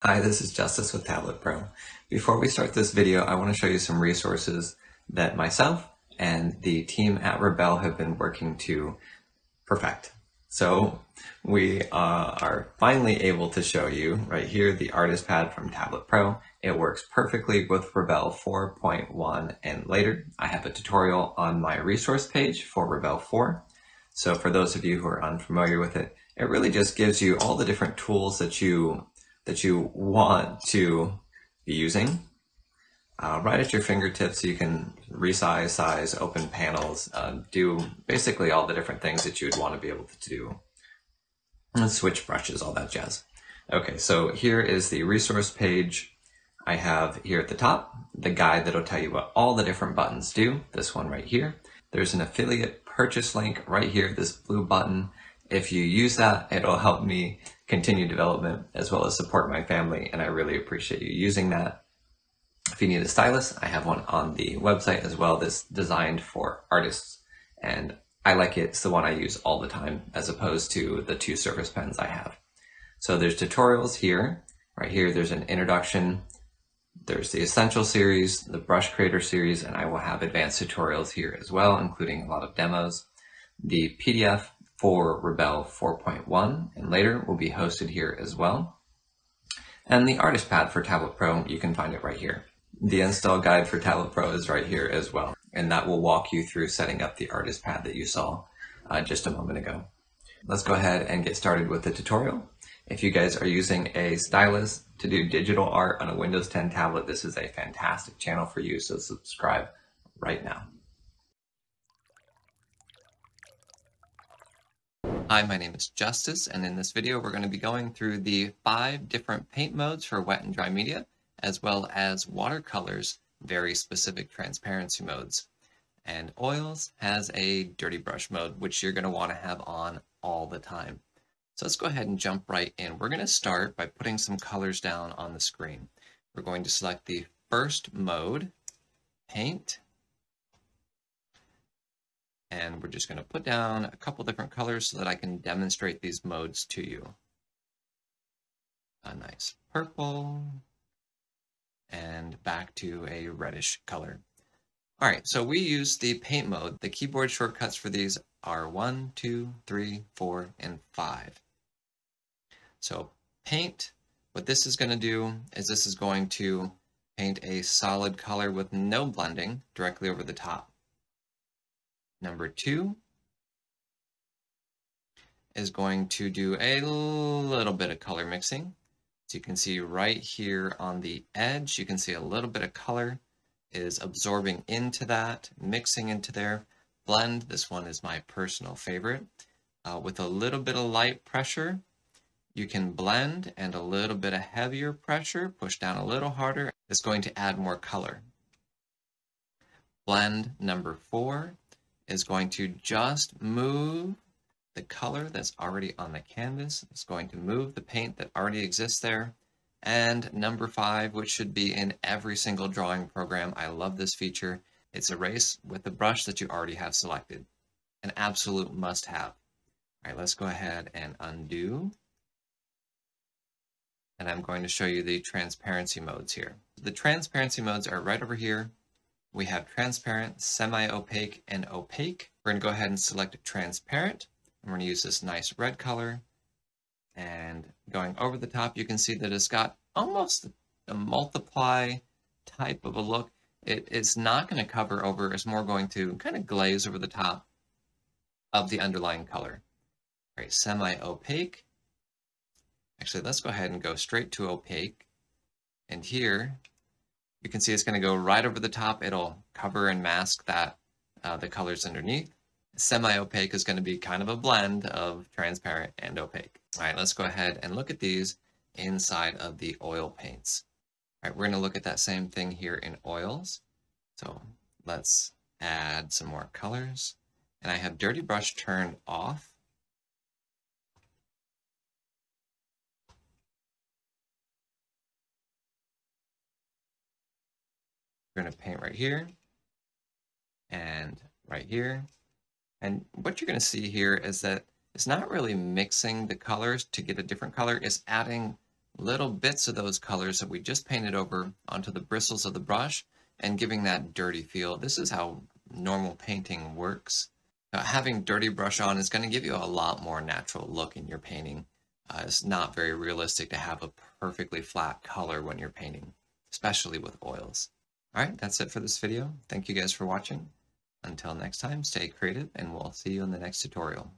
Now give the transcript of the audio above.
Hi, this is Justice with Tablet Pro. Before we start this video, I want to show you some resources that myself and the team at Rebelle have been working to perfect. So we uh, are finally able to show you right here the artist pad from Tablet Pro. It works perfectly with Rebelle 4.1 and later. I have a tutorial on my resource page for Rebelle 4. So for those of you who are unfamiliar with it, it really just gives you all the different tools that you that you want to be using uh, right at your fingertips. You can resize, size, open panels, uh, do basically all the different things that you would want to be able to do. And switch brushes, all that jazz. Okay, so here is the resource page. I have here at the top the guide that'll tell you what all the different buttons do. This one right here. There's an affiliate purchase link right here, this blue button. If you use that, it'll help me continue development as well as support my family. And I really appreciate you using that. If you need a stylus, I have one on the website as well that's designed for artists. And I like it. It's the one I use all the time as opposed to the two surface pens I have. So there's tutorials here. Right here, there's an introduction. There's the Essential series, the Brush Creator series, and I will have advanced tutorials here as well, including a lot of demos. The PDF for Rebelle 4.1 and later will be hosted here as well. And the artist pad for Tablet Pro, you can find it right here. The install guide for Tablet Pro is right here as well. And that will walk you through setting up the artist pad that you saw uh, just a moment ago. Let's go ahead and get started with the tutorial. If you guys are using a stylus to do digital art on a Windows 10 tablet, this is a fantastic channel for you, so subscribe right now. Hi, my name is Justice, and in this video we're going to be going through the five different paint modes for wet and dry media, as well as watercolors, very specific transparency modes. And oils has a dirty brush mode, which you're going to want to have on all the time. So let's go ahead and jump right in. We're going to start by putting some colors down on the screen. We're going to select the first mode, paint, and we're just going to put down a couple different colors so that I can demonstrate these modes to you. A nice purple and back to a reddish color. All right, so we use the paint mode. The keyboard shortcuts for these are one, two, three, four, and five. So paint, what this is going to do is this is going to paint a solid color with no blending directly over the top. Number two is going to do a little bit of color mixing. So you can see right here on the edge, you can see a little bit of color is absorbing into that, mixing into there. Blend, this one is my personal favorite. Uh, with a little bit of light pressure, you can blend and a little bit of heavier pressure, push down a little harder, is going to add more color. Blend number four is going to just move the color that's already on the canvas. It's going to move the paint that already exists there. And number five, which should be in every single drawing program. I love this feature. It's erase with the brush that you already have selected. An absolute must have. All right, let's go ahead and undo. And I'm going to show you the transparency modes here. The transparency modes are right over here we have transparent, semi-opaque, and opaque. We're going to go ahead and select transparent. I'm going to use this nice red color. And going over the top, you can see that it's got almost a multiply type of a look. It is not going to cover over, it's more going to kind of glaze over the top of the underlying color. All right, semi-opaque. Actually, let's go ahead and go straight to opaque. And here, you can see it's going to go right over the top. It'll cover and mask that uh, the colors underneath. Semi-opaque is going to be kind of a blend of transparent and opaque. All right, let's go ahead and look at these inside of the oil paints. All right, we're going to look at that same thing here in oils. So let's add some more colors. And I have Dirty Brush turned off Going to paint right here and right here. And what you're going to see here is that it's not really mixing the colors to get a different color. It's adding little bits of those colors that we just painted over onto the bristles of the brush and giving that dirty feel. This is how normal painting works. Uh, having dirty brush on is going to give you a lot more natural look in your painting. Uh, it's not very realistic to have a perfectly flat color when you're painting, especially with oils. All right, that's it for this video. Thank you guys for watching. Until next time, stay creative and we'll see you in the next tutorial.